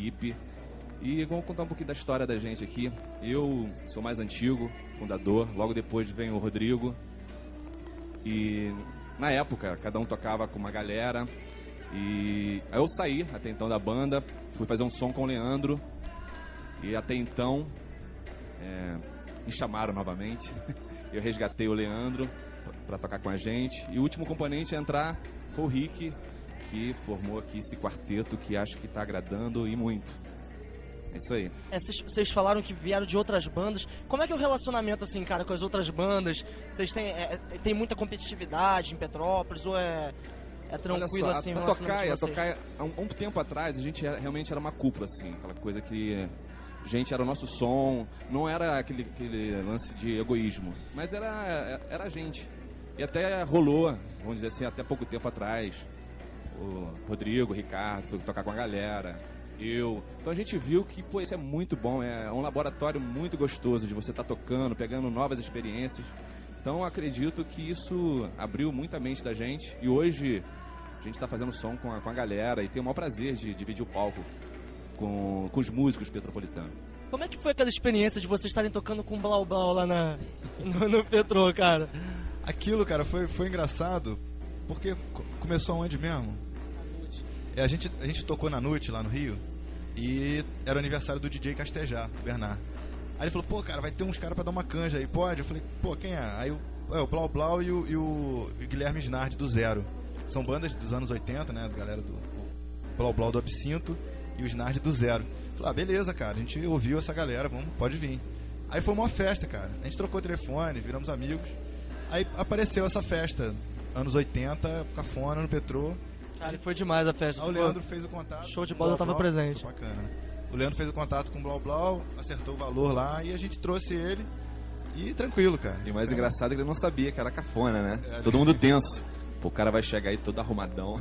equipe. E vamos contar um pouquinho da história da gente aqui. Eu sou mais antigo, fundador. Logo depois vem o Rodrigo. E na época, cada um tocava com uma galera. E aí eu saí até então da banda, fui fazer um som com o Leandro. E até então é, me chamaram novamente. Eu resgatei o Leandro para tocar com a gente. E o último componente a entrar foi o Rick, que formou aqui esse quarteto que acho que está agradando e muito. É isso aí. É, vocês falaram que vieram de outras bandas. Como é que é o relacionamento, assim, cara, com as outras bandas? Vocês têm, é, é tem muita competitividade em Petrópolis ou é, é tranquilo só, assim? A, a tocar, a tocar há um, um, tempo atrás a gente era, realmente era uma cúpula, assim, aquela coisa que gente era o nosso som, não era aquele, aquele lance de egoísmo, mas era, era a gente. E até rolou, vamos dizer assim, até pouco tempo atrás, o Rodrigo, o Ricardo, foi tocar com a galera, eu. Então a gente viu que, pô, isso é muito bom, é um laboratório muito gostoso de você estar tá tocando, pegando novas experiências. Então acredito que isso abriu muita mente da gente e hoje a gente está fazendo som com a, com a galera e tem o maior prazer de dividir o palco com, com os músicos petropolitanos. Como é que foi aquela experiência de vocês estarem tocando com o Blau Blau lá na, no, no Petro, cara? Aquilo, cara, foi, foi engraçado porque começou onde mesmo? A gente, a gente tocou na noite lá no Rio e era o aniversário do DJ Castejar, Bernard. Aí ele falou, pô, cara, vai ter uns caras pra dar uma canja aí, pode? Eu falei, pô, quem é? Aí o, é, o Blau Blau e o, e o Guilherme Snard do Zero. São bandas dos anos 80, né? Galera do Blau Blau do Absinto e o Snard do Zero. Falei, ah, beleza, cara, a gente ouviu essa galera, vamos, pode vir. Aí foi uma festa, cara. A gente trocou telefone, viramos amigos. Aí apareceu essa festa, anos 80, cafona no Petrô. Cara, foi demais a festa. Aí o Leandro fez o contato. Show de bola, eu tava presente. Bacana. O Leandro fez o contato com o Blau Blau, acertou o valor lá e a gente trouxe ele. E tranquilo, cara. E o mais é. engraçado é que ele não sabia que era cafona, né? É, Todo mundo tenso. Pô, o cara vai chegar aí todo arrumadão.